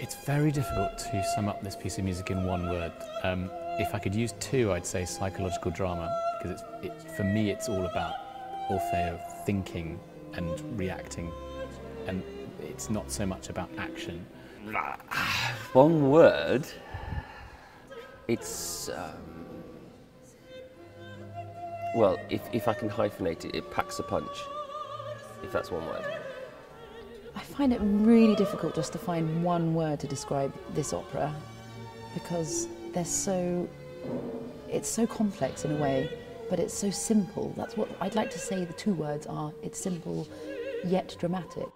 It's very difficult to sum up this piece of music in one word. Um, if I could use two, I'd say psychological drama, because it, for me it's all about Orfeo thinking and reacting, and it's not so much about action. One word. It's um, well, if, if I can hyphenate it, it packs a punch. If that's one word. I find it really difficult just to find one word to describe this opera because they're so it's so complex in a way but it's so simple. That's what I'd like to say the two words are it's simple yet dramatic